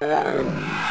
Yeah.